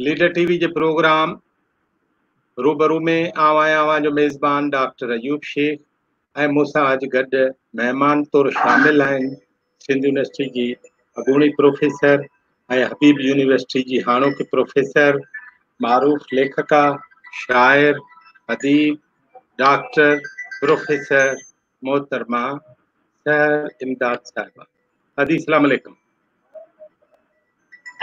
Leader TV जे programme रूबरू में आहियाँ जो मेज़बान डॉक्टर अयूब शेख ऐं मूंसां अॼु गॾु महिमान तौरु शामिल आहिनि। सिंध यूनिवर्सिटी जी अॻूणी प्रोफेसर ऐं हबीब यूनिवर्सिटी जी हाणोकी प्रोफेसर, मारूफ़ लेखका, शाइर, अदीब, डॉक्टर, प्रोफेसर मोहतरमा, सर इमदाद साहिबा। अदी सलाम अलैकुम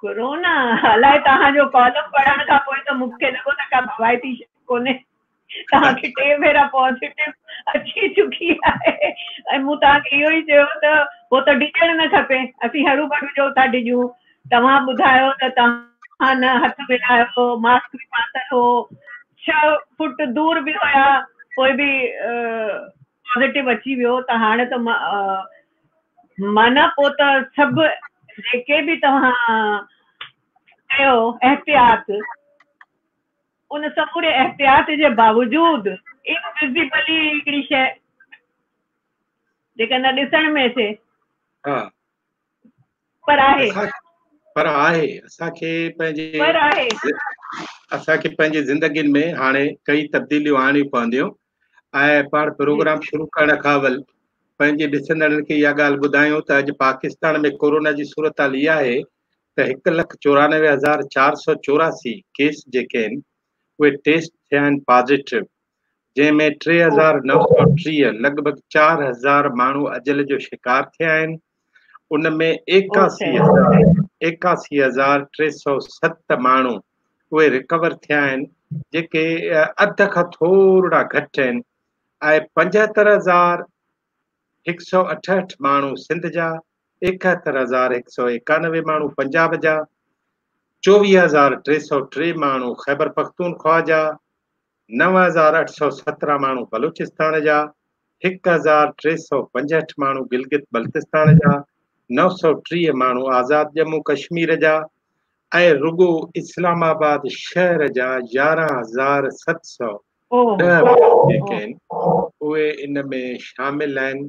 कोरोना अलाए तव्हांजो कॉलम पढ़ण खां पोइ त मूंखे लॻो त का भवाइती शइ कोन्हे तव्हांखे टे भेरा पॉज़िटिव अची चुकी आहे ऐं मूं तव्हांखे इहो ई चयो त पोइ त डिॼणु न खपे। असीं हरू भरू जो था डिॼूं तव्हां ॿुधायो त तव्हां न हथ मिलायो मास्क बि पातल हो छह फुट दूर बि हुया पोइ बि पॉज़िटिव अची वियो। त हाणे त माना पोइ त सभु जेके बि तव्हां कयो एहतियात। उन समूरे एहतियात जे बावजूद इनविजिबली हिकिड़ी शइ। जेका न ॾिसण में अचे। पर आहे। पर आहे। असांखे पंहिंजे पर आहे। असांखे पंहिंजी ज़िंदगीनि में हाणे कई तब्दीलियूं आणियूं पवंदियूं। ऐं पाण प्रोग्राम शुरू करण खां अवल पंहिंजे ॾिसंदड़नि खे इहा ॻाल्हि ॿुधायूं त अॼु पाकिस्तान में कोरोना जी सूरत हाल इहा आहे। त हिकु लख चोरानवे हज़ार चारि सौ चोरासी केस जेके आहिनि उहे टेस्ट थिया आहिनि पॉज़िटिव जंहिंमें टे हज़ार नव सौ टीह लॻभॻि चारि हज़ार माण्हू अजल जो शिकार थिया आहिनि। उन में एकासी हज़ार एकासी हज़ार टे सौ सत माण्हू उहे रिकवर थिया आहिनि जेके अध खां थोरा घटि आहिनि। ऐं पंजहतरि हज़ार हिकु सौ अठहठि माण्हू सिंध जा एकहतरि हज़ार हिकु सौ एकानवे माण्हू पंजाब जा चोवीह हज़ार टे सौ टे माण्हू ख़ैबर पख़्तूनख्वा जा नव हज़ार अठ सौ सत्रहं माण्हू बलूचिस्तान जा हिकु हज़ार टे सौ पंजहठि माण्हू गिलगित बल्तिस्तान जा नव सौ टीह माण्हू आज़ाद जम्मू कश्मीर जा ऐं रुगो इस्लामाबाद शहर जा यारहं हज़ार सत सौ ॾह जेके आहिनि उहे इन में शामिल आहिनि।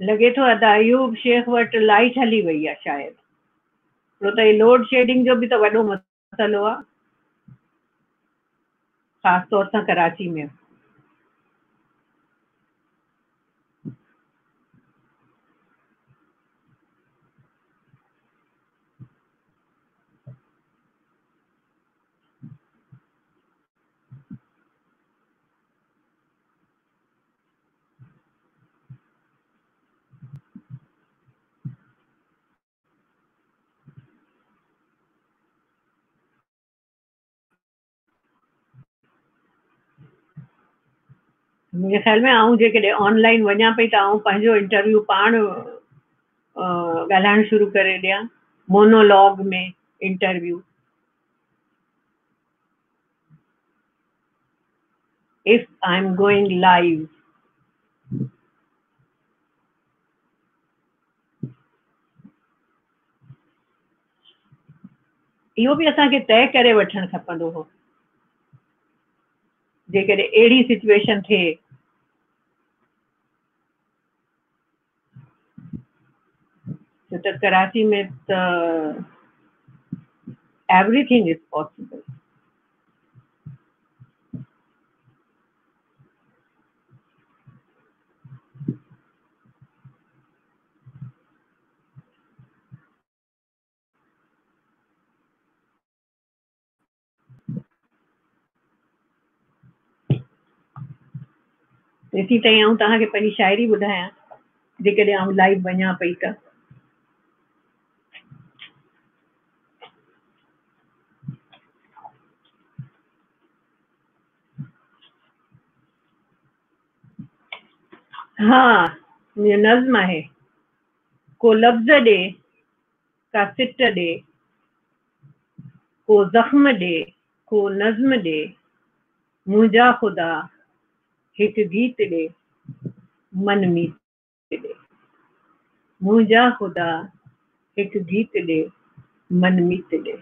लॻे थो अदा अयूब शेख वटि लाइट हली वई आहे शायदि। छो त लोड शेडिंग जो बि त वॾो मसइलो आहे। ख़ासि तौर सां कराची में। मुंहिंजे ख़्याल में आऊँ जेकॾहिं ऑनलाइन वञा पई त आऊँ पंहिंजो इंटरव्यू पाण ॻाल्हाइणु शुरू करे ॾियाँ मोनोलॉग में interview if I'm going live. इहो बि असांखे तय करे वठणु खपंदो हो जेकॾहिं अहिड़ी सिचुएशन थिए तो कराची में तो एवरीथिंग इज़ पॉसिबल इसी तरह आऊँ तहां के पहली शायरी ॿुधायां जेकॾहिं आऊँ लाइव बन्या पई का हाँ ये नज्म है को लफ़्ज़ ॾे का सिट ॾे को ज़ख्म ॾे को नज़्म ॾे मुंहिंजा ख़ुदा, हिकु गीत ॾे मन मीत ॾे मुंहिंजा ख़ुदा, हिकु गीत ॾे मन मीत ॾे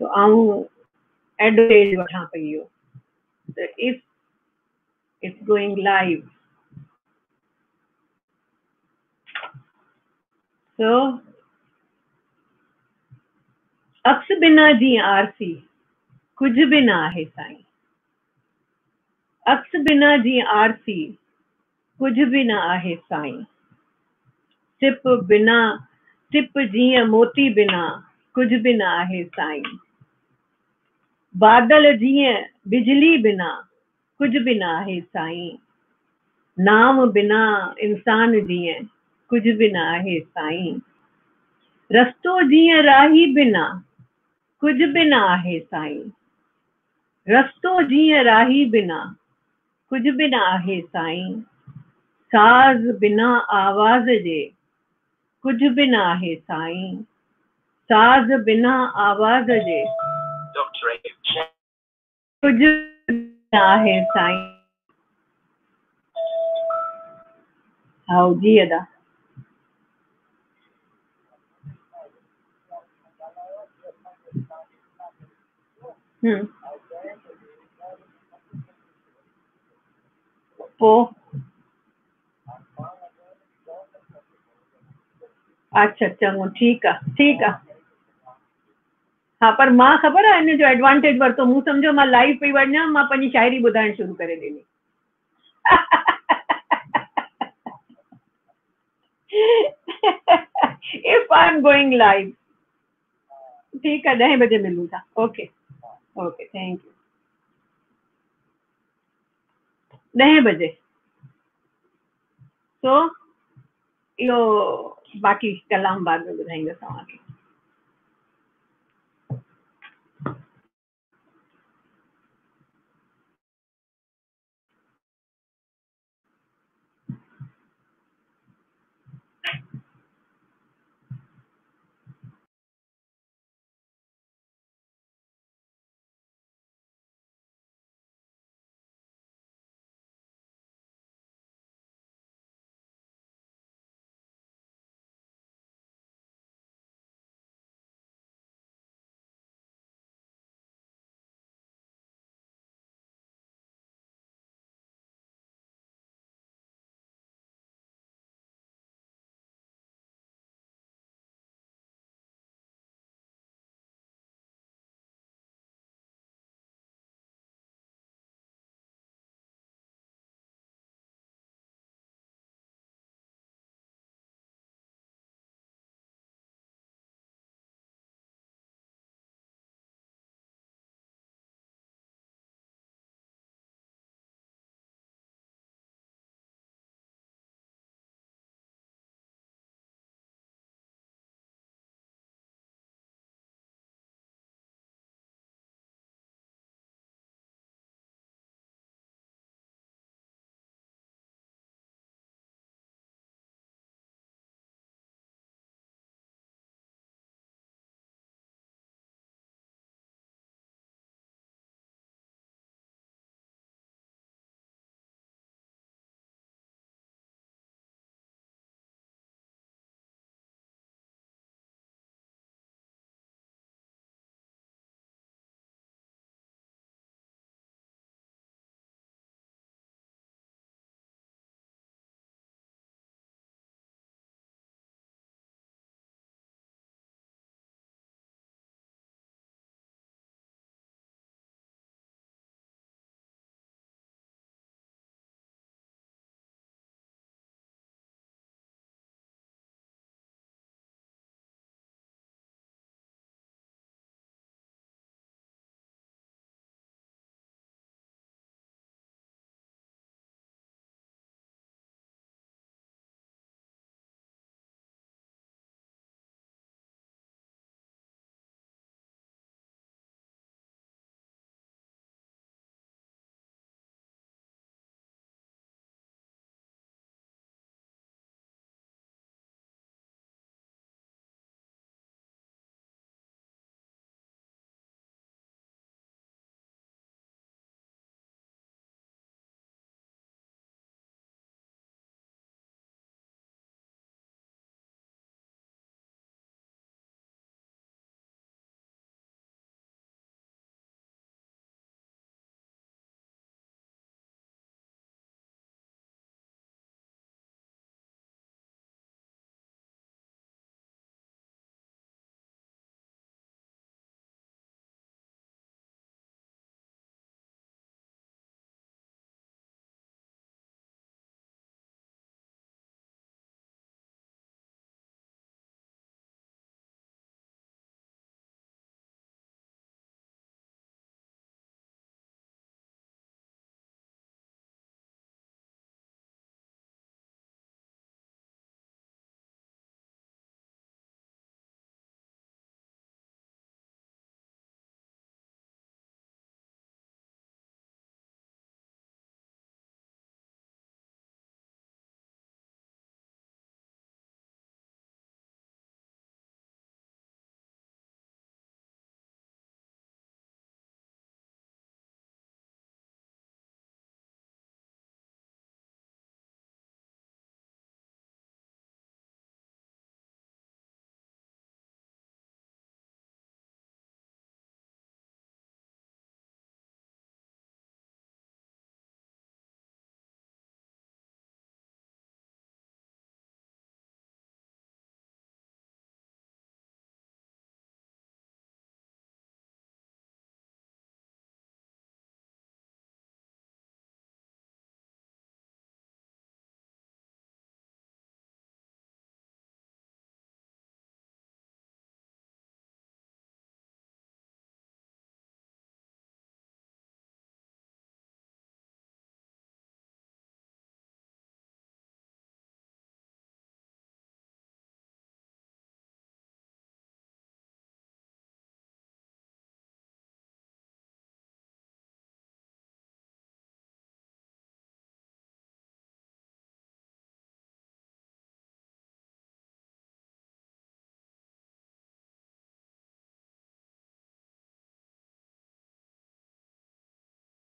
त आऊँ एडवर्टाइज वठां पई इहो त if It's going live. So, अक्स बिना जी आरसी। कुछ भी ना है साईं। अक्स बिना जी आरसी। कुछ भी ना आहे साईं। सिप बिना सिप जीअं मोती बिना। कुछ भी ना आहे साईं। बादल जीअं बिजली बिना। कुछ भी ना आहे साईं। नाम बिना इंसान जीअं कुछ भी ना आहे साईं। रस्तो जीअं राही बिना कुछ भी ना आहे साईं। रस्तो जीअं राही बिना कुछ भी ना आहे साईं। साज़ बिना आवाज़ जे कुछ भी ना आहे साईं। साज़ बिना आवाज़ जे। कुछ आहे साईं हाउ जी अदा हम्म पोइ अच्छा चङो ठीकु आहे ठीकु आहे हा, पर माँ ख़बर आहे हिन जो एडवांटेज वरितो मूं सम्झो, माँ लाइव पई वञा माँ पंहिंजी शाइरी ॿुधाइण शुरू करे ॾिनी if I am going live ठीकु आहे ॾहें बजे मिलूं था ओके ओके थैंक यू ॾहें बजे। सो इहो बाक़ी कलाम बाद में ॿुधाईंदसि तव्हांखे